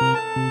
Música